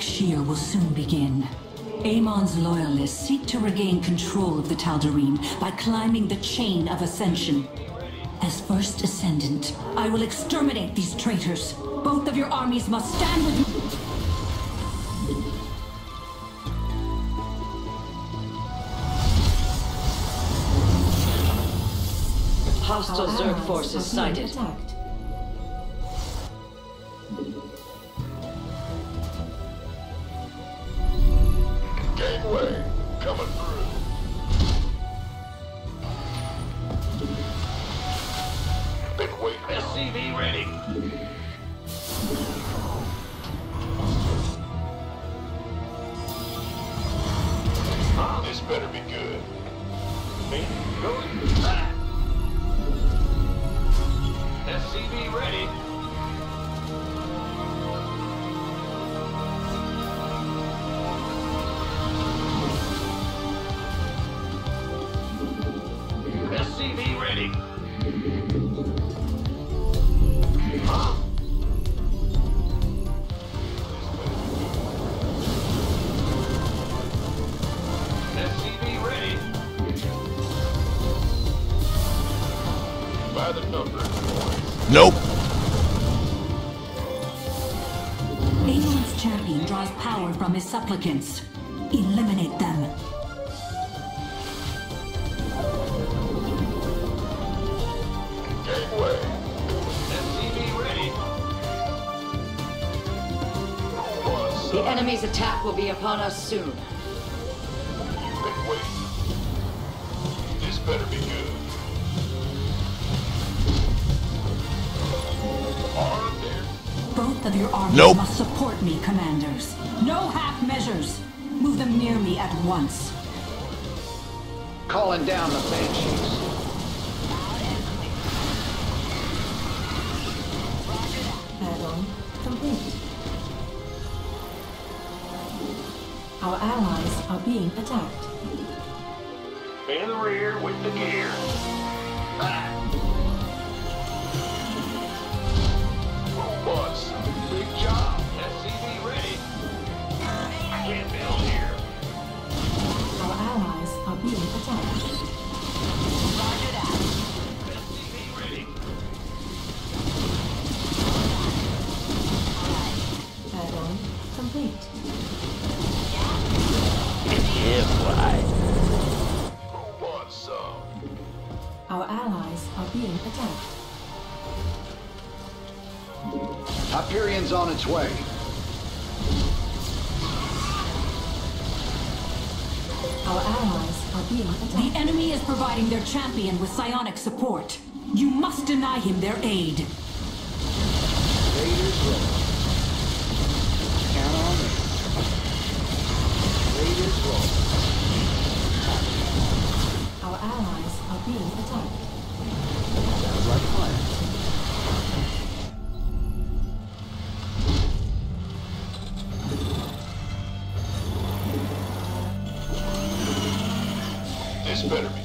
shear will soon begin. Amon's loyalists seek to regain control of the Tal'Darim by climbing the chain of ascension. As First Ascendant, I will exterminate these traitors. Both of your armies must stand with me. Hostile Zerg forces sighted. SCV ready. SCV ready. By the numbers, boys. Nope. Amon's champion draws power from his supplicants. The enemy's attack will be upon us soon. Been waiting. This better be good. Both of your armies Nope. must support me, commanders. No half measures. Move them near me at once. Calling down the Banshees. Our allies are being attacked. in the rear with the gear. Back. Boss, big job. SCV ready. I Can't build here. Our allies are being attacked. Yeah. Who wants some? Our allies are being attacked. Hyperion's on its way. Our allies are being attacked. The enemy is providing their champion with psionic support. You must deny him their aid. Raiders ready. Count on me. Raiders roll. Our allies are being attacked. Sounds like a. This better be.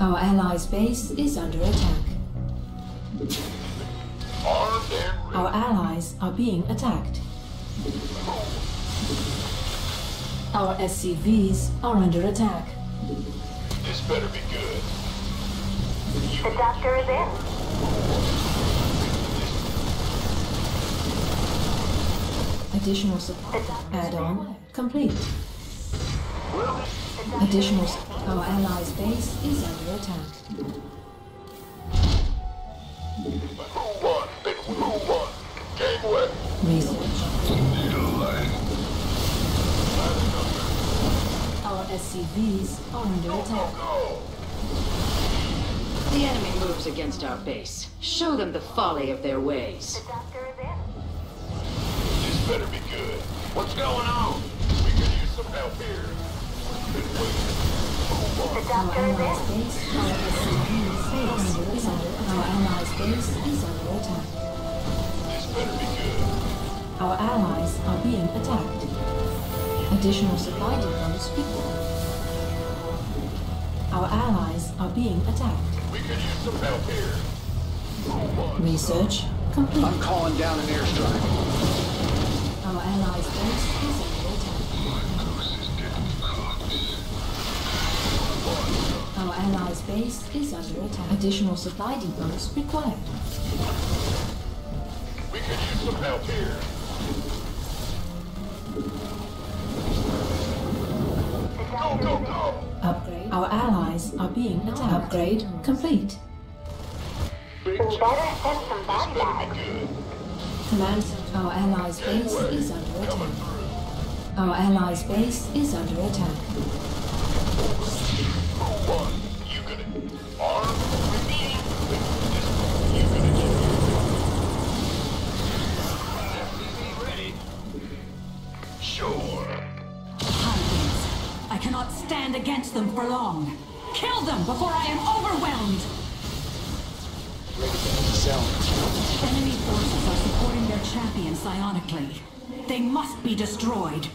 Our allies' base is under attack. Our allies are being attacked. Our SCVs are under attack. This better be good. The doctor is in. Additional support add-on complete. Additional s- our allies' base is under attack. Who won? Who won? Gangway. Research. Our SCVs are under attack. The enemy moves against our base. Show them the folly of their ways. The doctor is in. This better be good. What's going on? We could use some help here. Been waiting. Who won? The Our doctor is allies' in. base, our SCVs are under attack. Our allies' base is under attack. This better be good. Our allies are being attacked. Additional supply depots equal. Our allies are being attacked. We could use some help here. Research complete. I'm calling down an airstrike. Our allies' base is under attack. Our allies' base is under attack. Additional supply depots required. We could use some help here. Go, go, go! Upgrade. Our allies are being attacked. Upgrade complete. Big Better send some body Better bags. Command. Our allies' base is under attack. Our allies' base is under attack. Cannot stand against them for long. Kill them before I am overwhelmed! Enemy forces are supporting their champion psionically. They must be destroyed.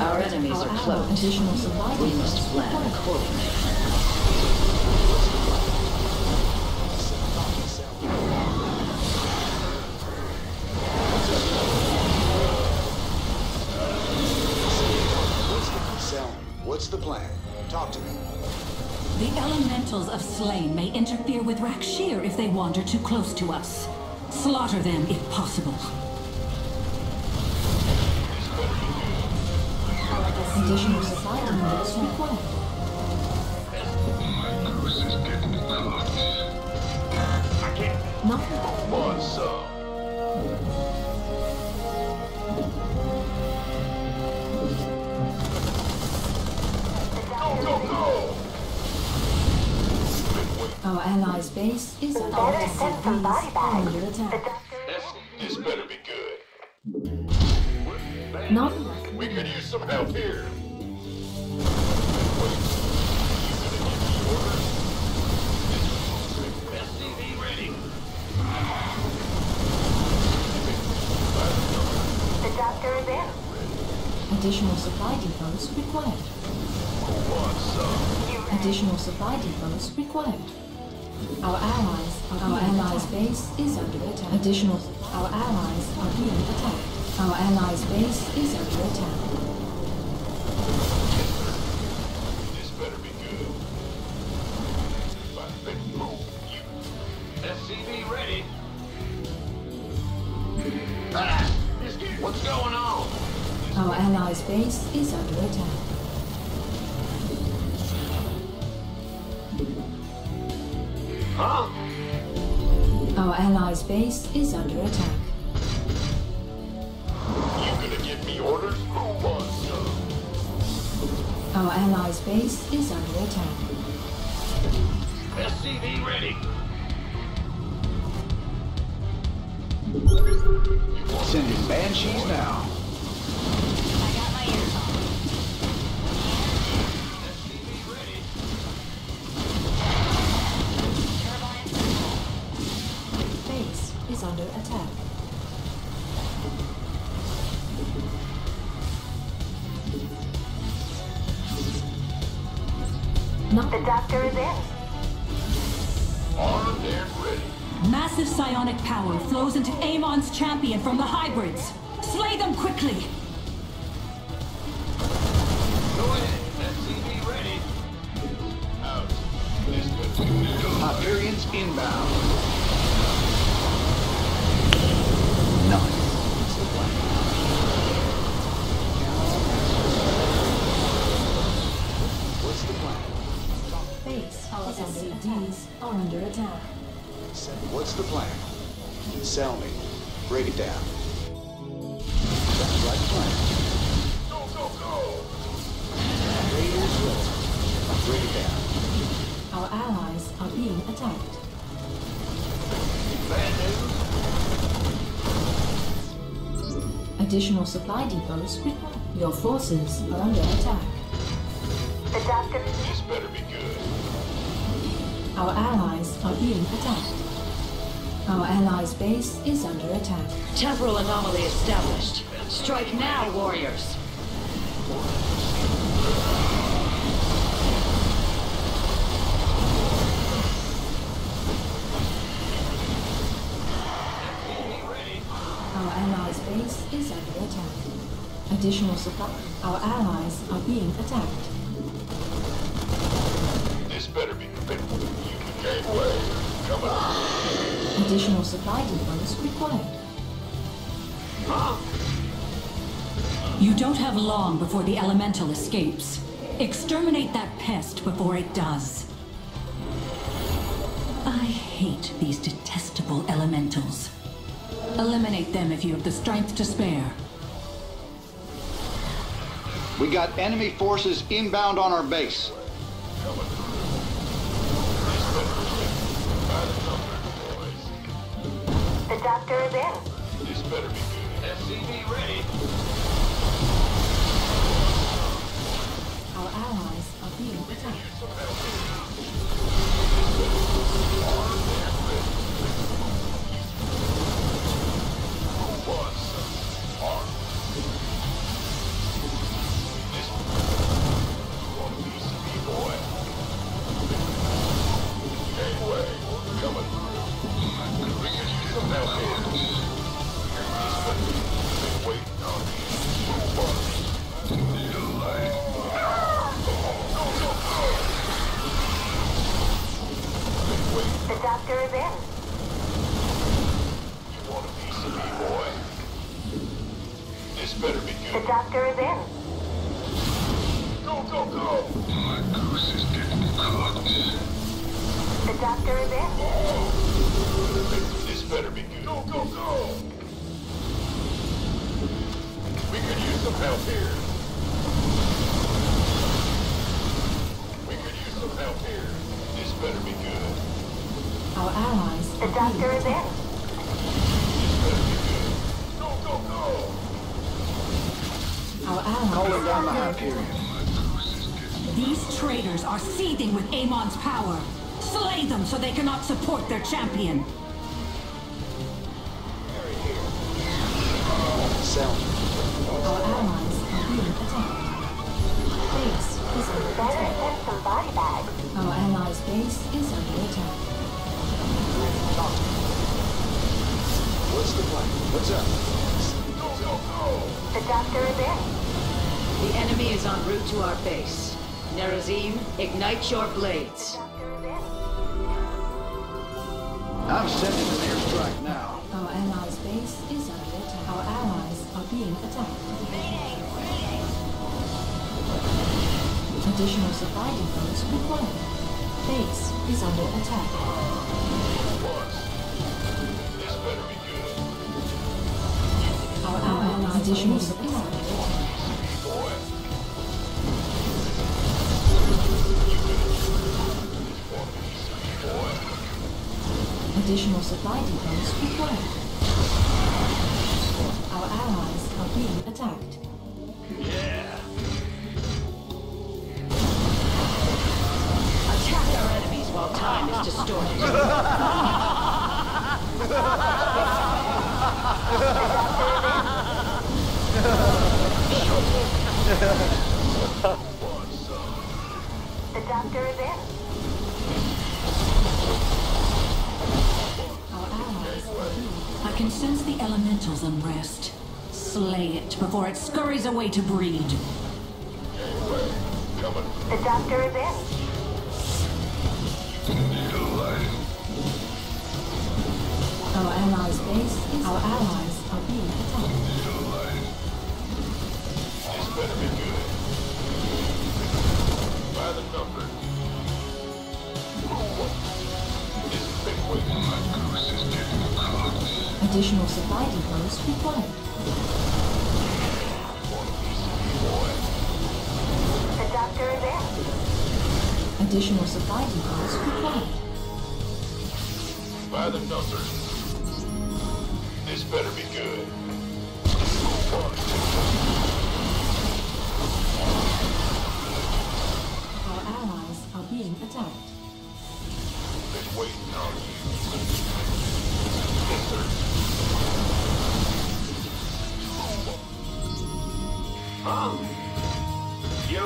Our enemies are cloaked. We must plan accordingly. What's the plan? Talk to me. The elementals of Slayn may interfere with Rak'Shir if they wander too close to us. Slaughter them if possible. Additional supply depots required. I can't. Nothing. What's up? Our allies' base is under Better attack. send some body These are bags. under attack. This, this better be good. Nothing. We could use some help here. The doctor is in. Additional supply depots required. Additional supply depots required. Our allies, our allies' base is under attack. Additional, our allies are being attacked. Our allies' base is under attack. This better be good. If I think move, you. SCV ready. Ah, what's going on? Our allies' base is under attack. Base is under attack. You gonna give me orders? Who wants some? Our allies' base is under attack. SCV ready. Sending banshees now. SCV Massive psionic power flows into Amon's champion from the hybrids. Slay them quickly! Go ahead. SCV ready. Out. This could be good. Hyperions inbound. None. What's the plan? Base is under Ds are under attack. What's the plan? Sell me. Break it down. Sounds like a plan. Go, go, go. Raiders ready. Break it down. Our allies are being attacked. Bad news? Additional supply depots required. Your forces are under attack. The doctor. This better be good. Our allies are being attacked. Our allies' base is under attack. Temporal anomaly established. Strike now, warriors! Our allies' base is under attack. Additional support. Our allies are being attacked. This better be committed. You can gain way. Come on. Additional supply depots required. You don't have long before the elemental escapes. Exterminate that pest before it does. I hate these detestable elementals. Eliminate them if you have the strength to spare. We got enemy forces inbound on our base. Better be good. SCV ready. Our allies are being attacked. Doctor is in. This better be good. Go, go, go! We could use some help here. We could use some help here. This better be good. Our allies The doctor is in. This better be good. Go, go, go! Our allies Calling down the are Hyperion. These traitors are seething with Amon's power. Slay them so they cannot support their champion. Sound. Our allies are being attacked. Base is under attack. send some body bags. Our allies' base is under attack. What's the plan? What's up? Go, go, go! The doctor is in. The enemy is en route to our base. Nerazim, ignite your blades. I'm sending an airstrike now. Our allies' base is under attack. Our allies are being attacked. Additional supply depots required. Base is under attack. This better be good. Our allies' additional supply. Boy. Boy. Additional supply depots required. Our allies are being attacked. Yeah. Attack our enemies while time is distorted. The doctor is in. Our allies are being I can sense the elemental's unrest. Slay it before it scurries away to breed. The doctor is in. Our allies' base is our allies Additional supply depots required. The doctor is in. Additional supply depots required. By the numbers. This better be good. Our allies are being attacked. Been waiting on you. Huh? Yo.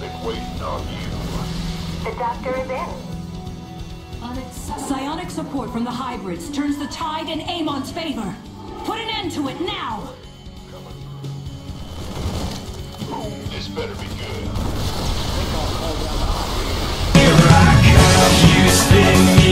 Been waiting on you. The doctor is in. Psionic support from the hybrids turns the tide in Amon's favor. Put an end to it now! This better be good.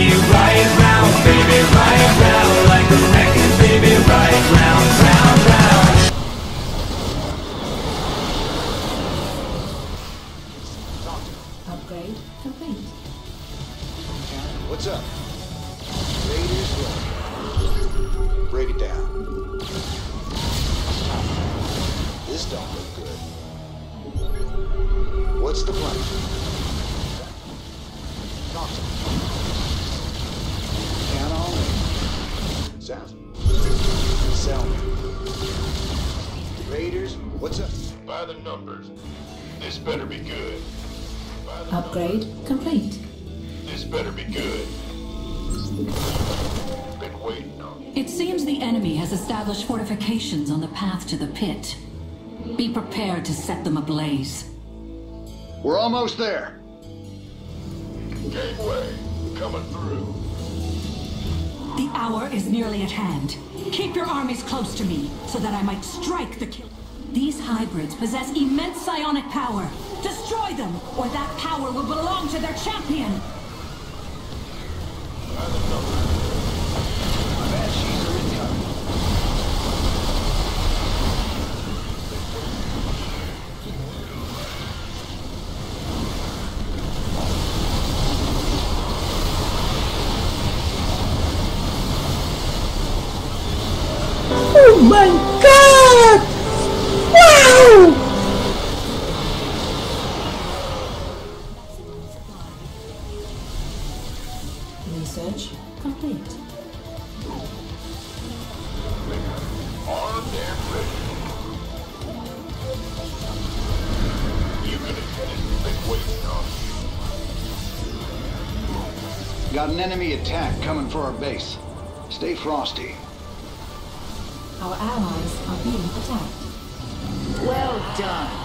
Me. Sounds. Sell me. Raiders, what's up? By the numbers. This better be good. By the Upgrade complete. This better be good. Been waiting on you. It seems the enemy has established fortifications on the path to the pit. Be prepared to set them ablaze. We're almost there. Gateway, coming through. The hour is nearly at hand. Keep your armies close to me, so that I might strike the kill. These hybrids possess immense psionic power. Destroy them, or that power will belong to their champion! Research complete. Armed and ready. You can attend. Been waiting on you. Got an enemy attack coming for our base. Stay frosty. Our allies are being attacked. Well done.